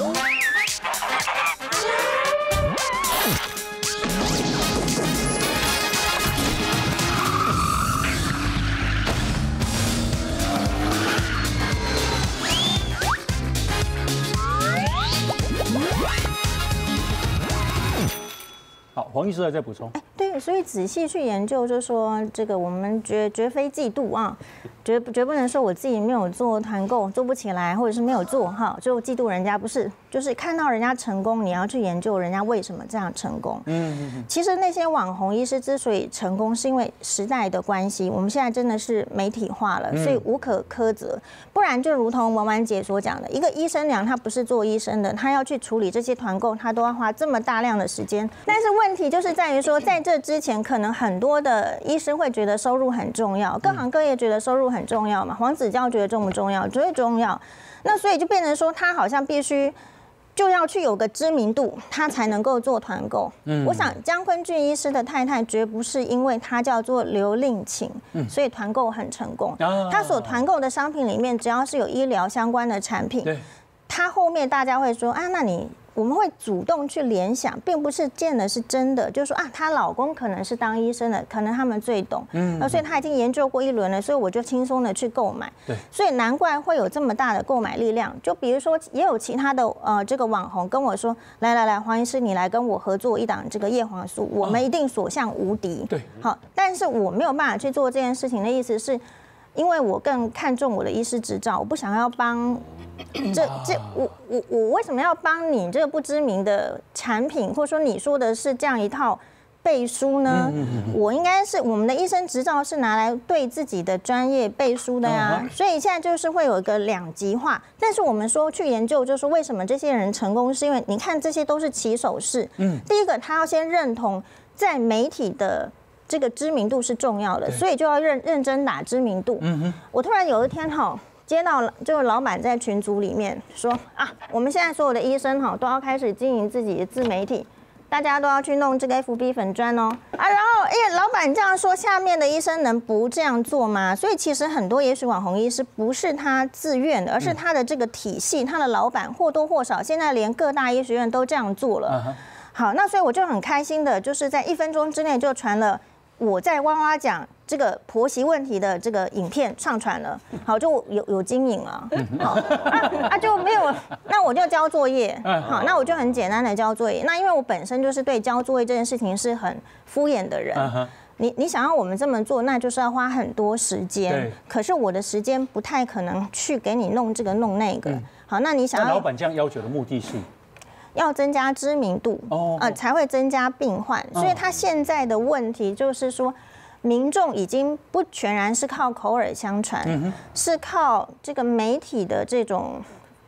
好，黄医师还在补充。对，所以仔细去研究，就说这个我们绝绝非嫉妒啊，绝绝不能说我自己没有做团购做不起来，或者是没有做哈，就嫉妒人家不是，就是看到人家成功，你要去研究人家为什么这样成功。嗯嗯嗯。其实那些网红医师之所以成功，是因为时代的关系，我们现在真的是媒体化了，所以无可苛责。不然就如同文婉姐所讲的，一个医生娘她不是做医生的，她要去处理这些团购，她都要花这么大量的时间。但是问题就是在于说，在这之前，可能很多的医生会觉得收入很重要，各行各业觉得收入很重要嘛。黄子佼觉得重不重要？绝对重要。那所以就变成说，他好像必须就要去有个知名度，他才能够做团购。嗯，我想江坤俊医师的太太绝不是因为他叫做刘令晴，所以团购很成功。他所团购的商品里面，只要是有医疗相关的产品，他后面大家会说啊，那你。我们会主动去联想，并不是见的是真的，就是说啊，她老公可能是当医生的，可能他们最懂，嗯，那所以她已经研究过一轮了，所以我就轻松的去购买，对，所以难怪会有这么大的购买力量。就比如说，也有其他的呃这个网红跟我说，来来来，黄医师，你来跟我合作一档这个叶黄素，我们一定所向无敌，对，好，但是我没有办法去做这件事情的意思是。因为我更看重我的医师执照，我不想要帮这这我我我为什么要帮你这个不知名的产品，或者说你说的是这样一套背书呢？我应该是我们的医生执照是拿来对自己的专业背书的呀，所以现在就是会有一个两极化。但是我们说去研究，就是为什么这些人成功，是因为你看这些都是起手式。嗯，第一个他要先认同在媒体的。这个知名度是重要的，所以就要认认真打知名度。嗯哼，我突然有一天哈，接到就是老板在群组里面说啊，我们现在所有的医生哈都要开始经营自己的自媒体，大家都要去弄这个 FB 粉砖哦啊，然后哎，老板这样说，下面的医生能不这样做吗？所以其实很多也许网红医师不是他自愿的，而是他的这个体系，他的老板或多或少现在连各大医学院都这样做了。好，那所以我就很开心的，就是在一分钟之内就传了。我在哇哇讲这个婆媳问题的这个影片上传了，好就有有经营了，好啊就没有，那我就交作业，好那我就很简单的交作业，那因为我本身就是对交作业这件事情是很敷衍的人，你你想要我们这么做，那就是要花很多时间，可是我的时间不太可能去给你弄这个弄那个，好那你想要老板这样要求的目的是？要增加知名度，呃，才会增加病患。所以他现在的问题就是说，民众已经不全然是靠口耳相传，是靠这个媒体的这种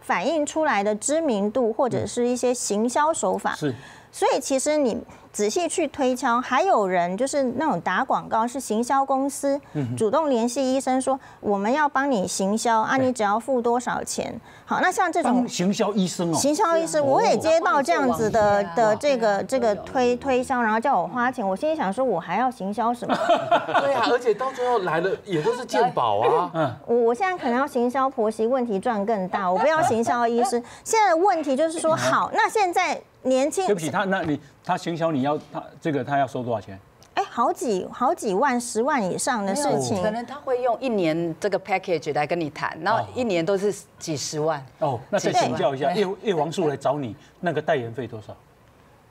反映出来的知名度，或者是一些行销手法。是，所以其实你。仔细去推敲，还有人就是那种打广告，是行销公司主动联系医生说我们要帮你行销啊，你只要付多少钱？好，那像这种行销医生哦，行销医生我也接到这样子的的这个这个推推销，然后叫我花钱，我心里想说，我还要行销什么？对啊，而且到最后来了也都是鉴宝啊。嗯，我我现在可能要行销婆媳问题赚更大，我不要行销医生。现在的问题就是说，好，那现在。年轻，对不起他，那你他行销你要他这个他要收多少钱？哎，好几好几万、十万以上的事情，可能他会用一年这个 package 来跟你谈，然后一年都是几十万。哦，那再请教一下，叶叶王树来找你，那个代言费多少？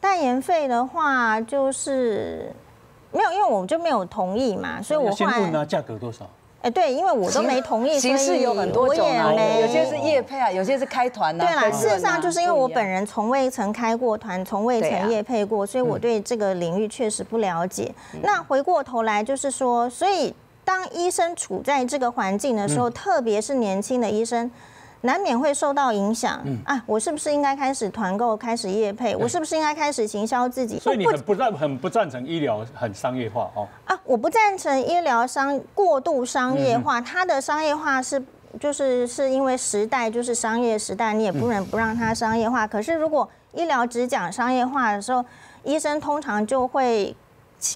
代言费的话，就是没有，因为我们就没有同意嘛，所以我先问呢，价格多少？哎，对，因为我都没同意，形式有很多种啊，有些是夜配啊，有些是开团啊。对啦，事实上就是因为我本人从未曾开过团，从未曾夜配过，所以我对这个领域确实不了解。那回过头来就是说，所以当医生处在这个环境的时候，特别是年轻的医生。难免会受到影响。嗯啊，我是不是应该开始团购、开始业配？我是不是应该开始行销自己？所以你很不赞、很不赞成医疗很商业化哦。啊，我不赞成医疗商过度商业化。它的商业化是就是是因为时代就是商业时代，你也不能不让它商业化。可是如果医疗只讲商业化的时候，医生通常就会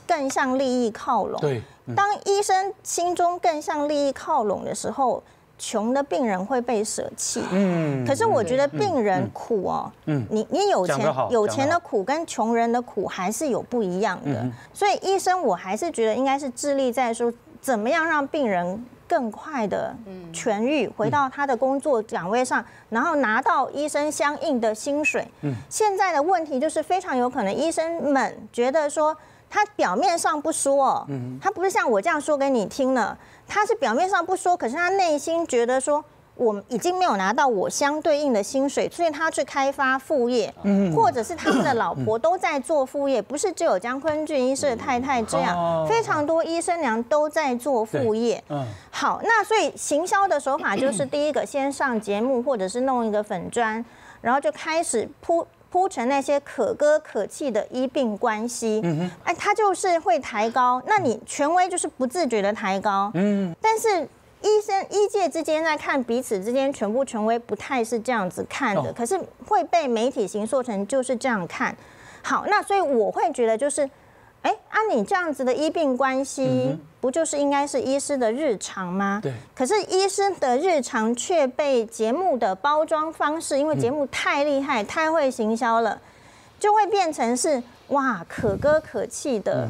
更向利益靠拢。对，当医生心中更向利益靠拢的时候。穷的病人会被舍弃。嗯，可是我觉得病人苦哦，嗯，你你有钱有钱的苦跟穷人的苦还是有不一样的。所以医生我还是觉得应该是致力在说怎么样让病人。更快的痊愈，回到他的工作岗位上，然后拿到医生相应的薪水。嗯现在的问题就是非常有可能医生们觉得说，他表面上不说，他不是像我这样说给你听了，他是表面上不说，可是他内心觉得说。我已经没有拿到我相对应的薪水，所以他去开发副业，或者是他们的老婆都在做副业，不是只有江坤俊医师的太太这样哦，非常多医生娘都在做副业。嗯，好，那所以行销的手法就是第一个先上节目，或者是弄一个粉砖，然后就开始铺铺成那些可歌可泣的医病关系。嗯哎，他就是会抬高，那你权威就是不自觉的抬高。嗯，但是。医生医界之间在看彼此之间全部权威，不太是这样子看的，哦可是会被媒体形塑成就是这样看。好，那所以我会觉得就是，哎，按、你这样子的医病关系，不就是应该是医师的日常吗？对。可是医师的日常却被节目的包装方式，因为节目太厉害、太会行销了，就会变成是哇可歌可泣的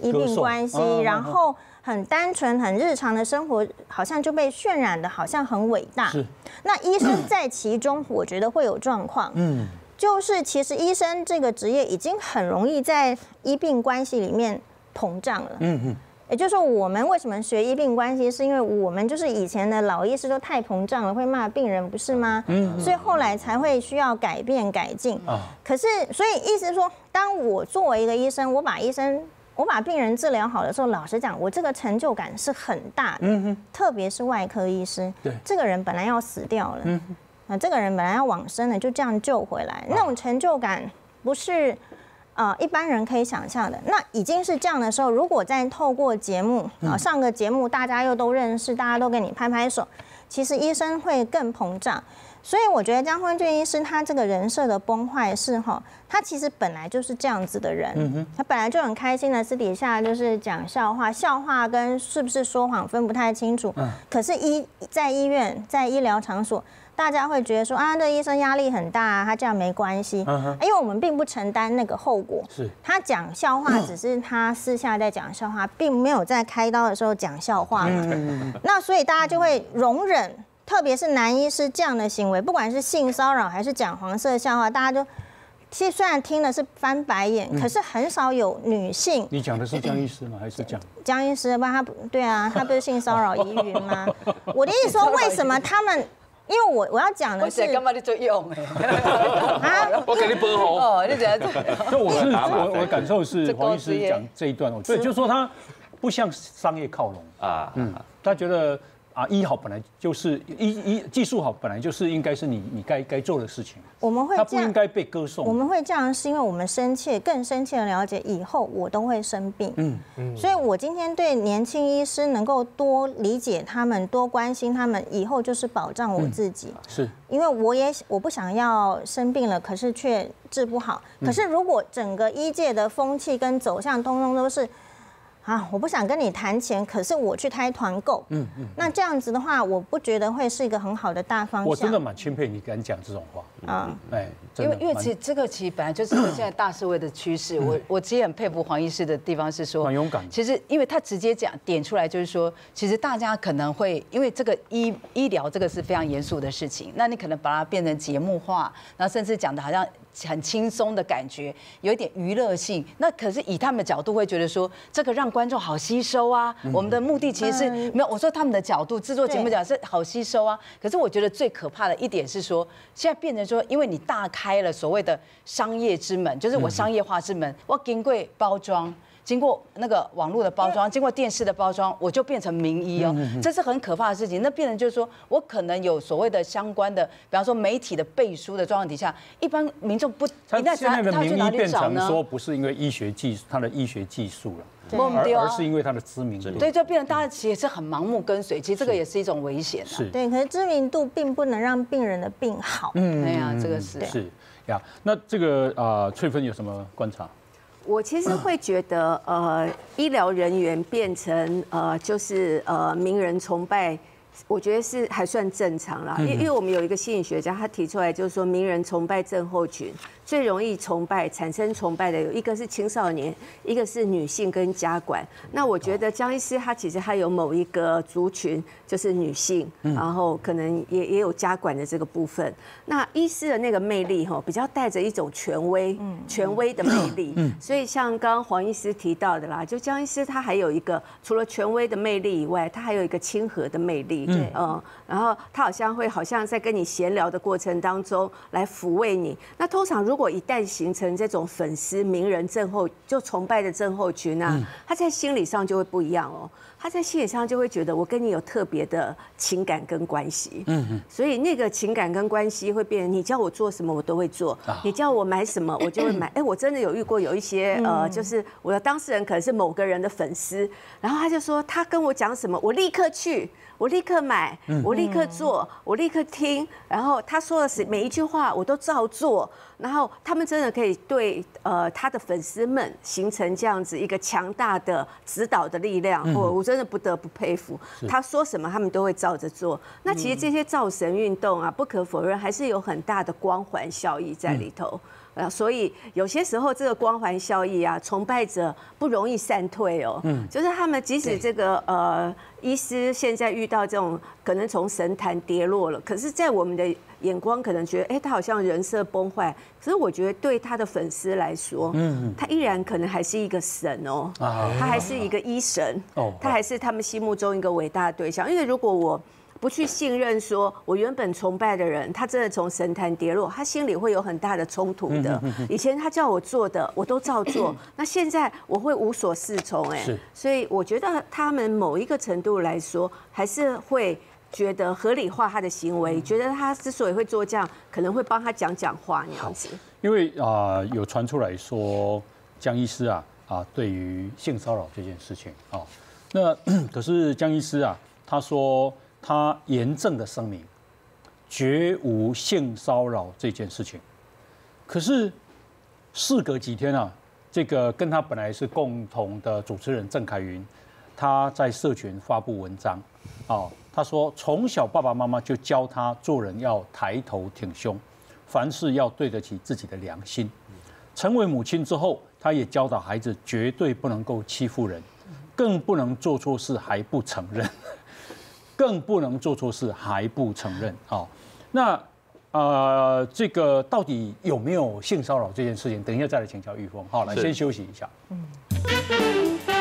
医病关系然后很单纯、很日常的生活，好像就被渲染的好像很伟大。是。那医生在其中，我觉得会有状况。嗯，就是其实医生这个职业已经很容易在医病关系里面膨胀了。嗯嗯，也就是说，我们为什么学医病关系，是因为我们就是以前的老医师都太膨胀了，会骂病人，不是吗？嗯，所以后来才会需要改变改进。啊，可是，所以意思是说，当我作为一个医生，我把医生。我把病人治疗好的时候，老实讲，我这个成就感是很大的。嗯哼，特别是外科医师，对这个人本来要死掉了，嗯啊，这个人本来要往生的，就这样救回来，那种成就感不是呃一般人可以想象的。那已经是这样的时候，如果再透过节目啊上个节目，大家又都认识，大家都给你拍拍手，其实医生会更膨胀。所以我觉得江坤俊医师他这个人设的崩坏是哈，他其实本来就是这样子的人，他本来就很开心的私底下就是讲笑话，笑话跟是不是说谎分不太清楚。可是医在医院在医疗场所，大家会觉得说啊，这医生压力很大、啊，他这样没关系，因为我们并不承担那个后果。是他讲笑话，只是他私下在讲笑话，并没有在开刀的时候讲笑话嘛。那所以大家就会容忍，特别是男医师这样的行为，不管是性骚扰还是讲黄色笑话，大家就其实虽然听的是翻白眼，可是很少有女性你讲的是江医师吗？还是讲？江医师，不然他不对啊，他不是性骚扰疑云吗？我的意思说，为什么他们？因为我我要讲的是写干嘛你做用哎？啊，我给你拨红。哦，你觉得就我是 我我的感受是这黄医师讲这一段，对，就是说他不向商业靠拢，啊，嗯，他觉得啊医好本来就是医医技术好本来就是应该是你你该该做的事情，我们会这样。他不应该被歌颂我颂。们会这样，是因为我们深切、更深切的了解，以后我都会生病。嗯嗯，所以我今天对年轻医师能够多理解他们、多关心他们，以后就是保障我自己。是因为我也我不想要生病了，可是却治不好。可是如果整个医界的风气跟走向通通都是。啊，我不想跟你谈钱，可是我去开团购，嗯嗯，那这样子的话，我不觉得会是一个很好的大方向。我真的蛮钦佩你敢讲这种话，啊，哎，因为因为其实这个其实本来就是现在大社会的趋势。我我其实很佩服黄医师的地方是说，蛮勇敢其实因为他直接讲点出来，就是说，其实大家可能会因为这个医医疗这个是非常严肃的事情，那你可能把它变成节目化，然后甚至讲的好像很轻松的感觉，有一点娱乐性。那可是以他们的角度会觉得说，这个让观众好吸收啊。我们的目的其实是没有，我说他们的角度制作节目对讲是好吸收啊。可是我觉得最可怕的一点是说，现在变成说，因为你大开了所谓的商业之门，就是我商业化之门，我经过包装。经过那个网络的包装，经过电视的包装，我就变成名医哦，这是很可怕的事情。那变成就是说我可能有所谓的相关的，比方说媒体的背书的状况底下，一般民众不他一旦现在的他去哪里名医变找呢？成说不是因为医学技术，他的医学技术了，而对对啊而是因为他的知名度。对，就变成大家其实是很盲目跟随，其实这个也是一种危险啊。是，对，可是知名度并不能让病人的病好。嗯哎呀这个是是呀。那这个啊，翠芬有什么观察？我其实会觉得，呃，医疗人员变成呃，就是呃，名人崇拜我觉得是还算正常啦，因因为我们有一个心理学家，他提出来就是说，名人崇拜症候群最容易崇拜、产生崇拜的有一个是青少年，一个是女性跟家管。那我觉得江医师他其实他有某一个族群就是女性，然后可能也也有家管的这个部分。那医师的那个魅力哈，比较带着一种权威，权威的魅力。所以像刚刚黄医师提到的啦，就江医师他还有一个除了权威的魅力以外，他还有一个亲和的魅力。对，嗯，然后他好像会好像在跟你闲聊的过程当中来抚慰你。那通常如果一旦形成这种粉丝名人症候，就崇拜的症候群啊，他在心理上就会不一样哦。他在心理上就会觉得我跟你有特别的情感跟关系，嗯嗯，所以那个情感跟关系会变，你叫我做什么我都会做，你叫我买什么我就会买。哎，我真的有遇过有一些呃，就是我的当事人可能是某个人的粉丝，然后他就说他跟我讲什么，我立刻去。我立刻买，我立刻做，我立刻听，然后他说的是每一句话我都照做，然后他们真的可以对呃他的粉丝们形成这样子一个强大的指导的力量，我我真的不得不佩服。他说什么他们都会照着做。那其实这些造神运动啊，不可否认还是有很大的光环效益在里头。呃，所以有些时候这个光环效益啊，崇拜者不容易散退哦。嗯，就是他们即使这个呃医师现在遇到这种可能从神坛跌落了，可是，在我们的眼光可能觉得，哎，他好像人设崩坏。可是我觉得对他的粉丝来说，嗯，他依然可能还是一个神哦，他还是一个医神哦，他还是他们心目中一个伟大的对象。因为如果我不去信任，说我原本崇拜的人，他真的从神坛跌落，他心里会有很大的冲突的。以前他叫我做的，我都照做，那现在我会无所适从，哎，所以我觉得他们某一个程度来说，还是会觉得合理化他的行为，觉得他之所以会做这样，可能会帮他讲讲话那样子。因为啊，有传出来说江医师啊啊，对于性骚扰这件事情啊，那 可是江医师啊，他说。他严正的声明，绝无性骚扰这件事情。可是事隔几天啊，这个跟他本来是共同的主持人郑凯云，他在社群发布文章，啊，他说从小爸爸妈妈就教他做人要抬头挺胸，凡事要对得起自己的良心。成为母亲之后，他也教导孩子绝对不能够欺负人，更不能做错事还不承认。更不能做错事还不承认好！那呃，这个到底有没有性骚扰这件事情？等一下再来请教玉峰。好，来先休息一下。嗯。